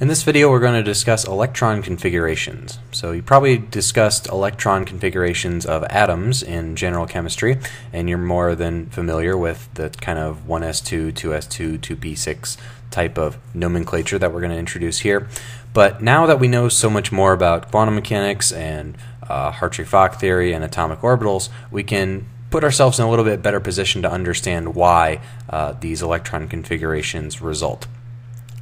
In this video we're going to discuss electron configurations. So you probably discussed electron configurations of atoms in general chemistry and you're more than familiar with the kind of 1s2, 2s2, 2p6 type of nomenclature that we're going to introduce here. But now that we know so much more about quantum mechanics and uh, Hartree-Fock theory and atomic orbitals, we can put ourselves in a little bit better position to understand why uh, these electron configurations result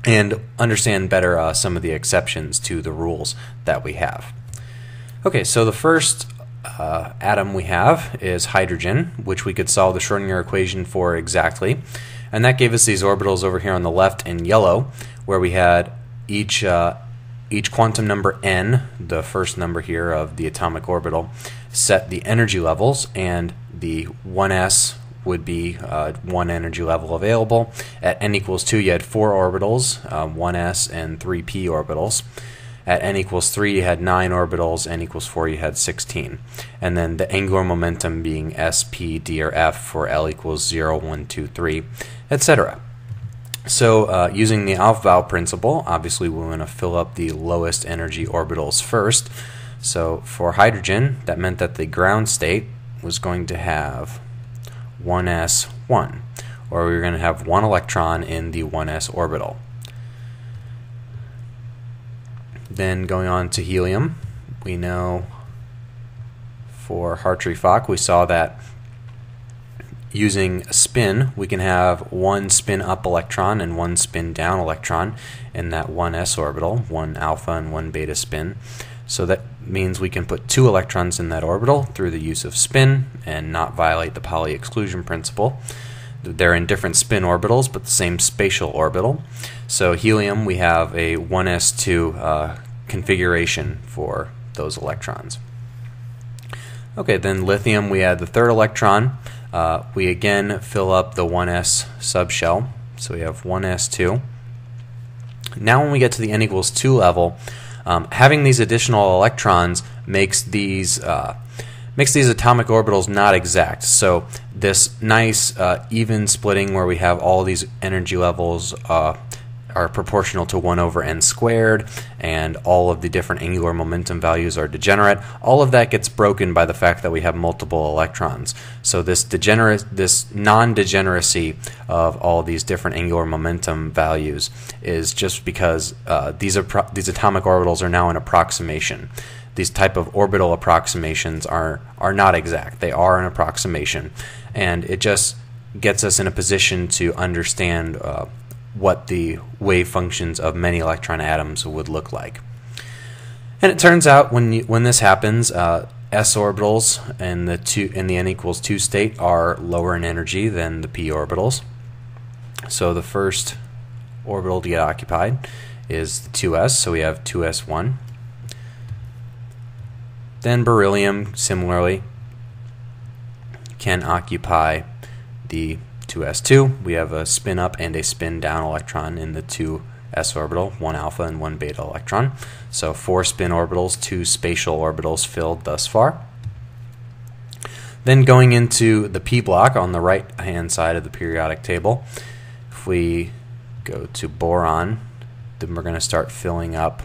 and understand better uh, some of the exceptions to the rules that we have. Okay, so the first uh, atom we have is hydrogen, which we could solve the Schrodinger equation for exactly. And that gave us these orbitals over here on the left in yellow, where we had each, uh, each quantum number n, the first number here of the atomic orbital, set the energy levels, and the 1s would be uh, one energy level available. At n equals 2, you had four orbitals, uh, 1s and 3p orbitals. At n equals 3, you had 9 orbitals, n equals 4, you had 16. And then the angular momentum being s, p, d, or f for L equals 0, 1, 2, 3, etc. So uh, using the Aufbau principle, obviously we want to fill up the lowest energy orbitals first. So for hydrogen, that meant that the ground state was going to have 1s1, or we're going to have one electron in the 1s orbital. Then going on to helium, we know for Hartree-Fock, we saw that using a spin, we can have one spin up electron and one spin down electron in that 1s orbital, one alpha and one beta spin. So that means we can put two electrons in that orbital through the use of spin and not violate the Pauli exclusion principle. They're in different spin orbitals, but the same spatial orbital. So helium, we have a 1s2 uh, configuration for those electrons. Okay, then lithium, we add the third electron. Uh, we again fill up the 1s subshell. So we have 1s2. Now when we get to the n equals 2 level, um, having these additional electrons makes these uh, makes these atomic orbitals not exact. So this nice uh, even splitting where we have all these energy levels uh, are proportional to 1 over n squared, and all of the different angular momentum values are degenerate. All of that gets broken by the fact that we have multiple electrons. So this degenerate, this non-degeneracy of all these different angular momentum values is just because uh, these are these atomic orbitals are now an approximation. These type of orbital approximations are are not exact. They are an approximation, and it just gets us in a position to understand uh, what the wave functions of many electron atoms would look like. And it turns out when you, when this happens, uh, s orbitals in the two in the n equals two state are lower in energy than the p orbitals. So the first orbital to get occupied is the 2s, so we have 2s1. Then beryllium, similarly, can occupy the 2s2. We have a spin up and a spin down electron in the 2s orbital, one alpha and one beta electron. So four spin orbitals, two spatial orbitals filled thus far. Then going into the p block on the right hand side of the periodic table, if we go to boron, then we're going to start filling up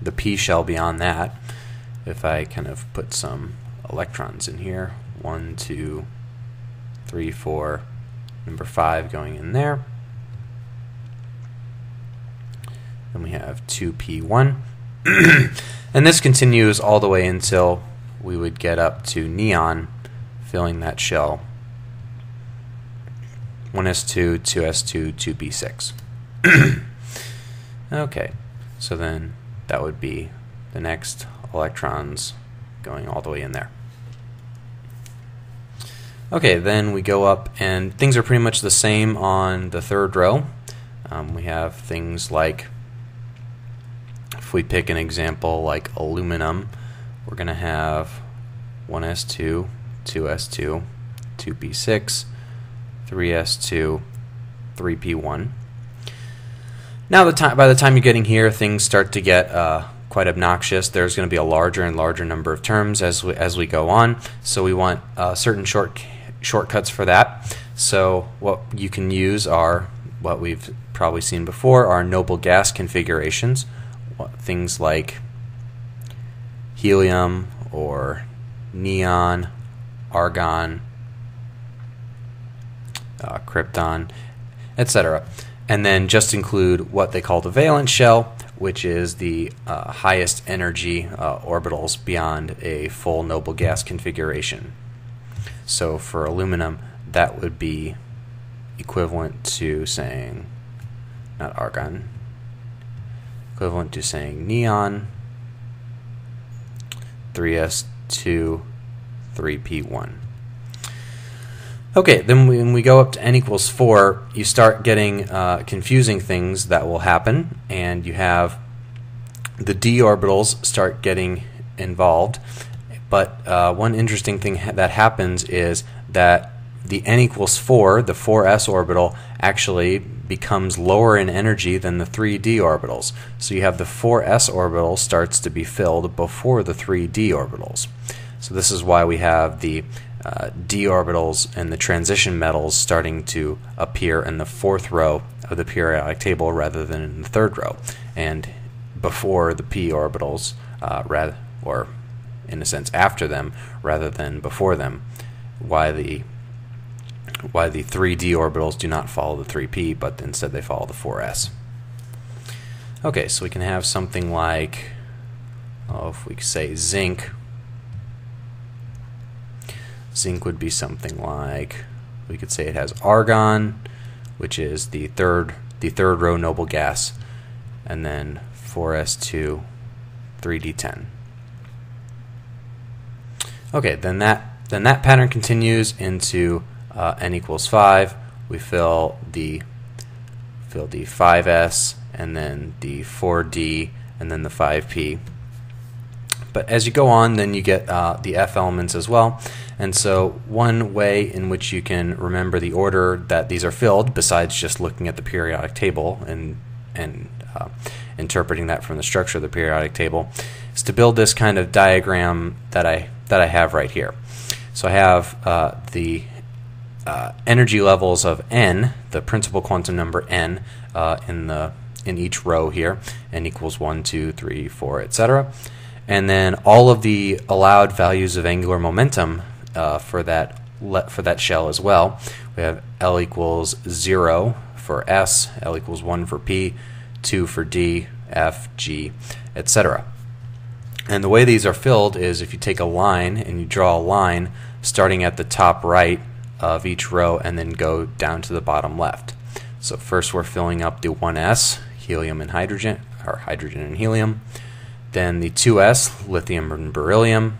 the p shell beyond that. If I kind of put some electrons in here, one, two, three, four, number five going in there. Then we have 2p1. and this continues all the way until we would get up to neon filling that shell. 1s2, 2s2, 2p6. okay, so then that would be the next electrons going all the way in there. Okay, then we go up and things are pretty much the same on the third row. Um, we have things like, if we pick an example like aluminum, we're going to have 1s2, 2s2, 2p6, 3s2, 3p1. Now, the time, by the time you're getting here, things start to get uh, quite obnoxious. There's going to be a larger and larger number of terms as we, as we go on. So we want uh, certain short shortcuts for that. So what you can use are what we've probably seen before are noble gas configurations, things like helium or neon, argon, uh, krypton, etc. And then just include what they call the valence shell, which is the uh, highest energy uh, orbitals beyond a full noble gas configuration. So for aluminum, that would be equivalent to saying, not argon, equivalent to saying neon, 3s2, 3p1. Okay, then when we go up to n equals 4, you start getting uh, confusing things that will happen, and you have the d orbitals start getting involved. But uh, one interesting thing ha that happens is that the n equals 4, the 4s orbital, actually becomes lower in energy than the 3d orbitals. So you have the 4s orbital starts to be filled before the 3d orbitals. So this is why we have the uh, d orbitals and the transition metals starting to appear in the fourth row of the periodic table rather than in the third row, and before the p orbitals, uh, rather, or in a sense after them rather than before them. Why the why the 3d orbitals do not follow the 3p, but instead they follow the 4s. Okay, so we can have something like, oh, if we say zinc Zinc would be something like we could say it has argon, which is the third the third row noble gas, and then 4s2 3d10. Okay, then that then that pattern continues into uh, n equals 5. We fill the fill the 5s and then the 4d and then the 5p. But as you go on, then you get uh, the F elements as well. And so one way in which you can remember the order that these are filled, besides just looking at the periodic table and and uh, interpreting that from the structure of the periodic table, is to build this kind of diagram that I that I have right here. So I have uh, the uh, energy levels of n, the principal quantum number n, uh, in the in each row here, n equals 1, 2, 3, 4, etc. And then all of the allowed values of angular momentum uh, for that for that shell as well. We have L equals 0 for S, L equals 1 for P, 2 for D, F, G, etc. And the way these are filled is if you take a line and you draw a line starting at the top right of each row and then go down to the bottom left. So first we're filling up the 1s, helium and hydrogen, or hydrogen and helium. Then the 2s, lithium and beryllium.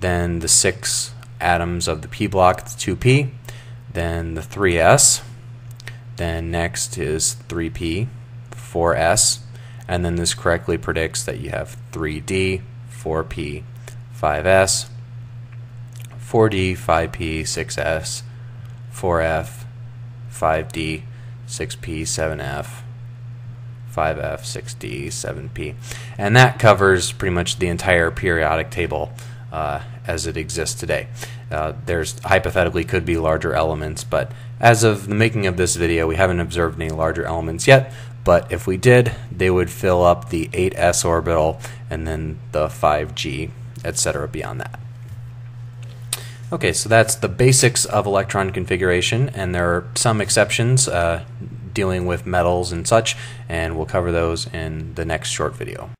Then the 6 atoms of the p block, the 2p, then the 3s, then next is 3p, 4s, and then this correctly predicts that you have 3d, 4p, 5s, 4d, 5p, 6s, 4f, 5d, 6p, 7s, 5f, 6d, 7p. And that covers pretty much the entire periodic table uh, as it exists today. Uh, there's hypothetically could be larger elements, but as of the making of this video, we haven't observed any larger elements yet. But if we did, they would fill up the 8s orbital and then the 5g, etc. beyond that. Okay, so that's the basics of electron configuration, and there are some exceptions uh, dealing with metals and such, and we'll cover those in the next short video.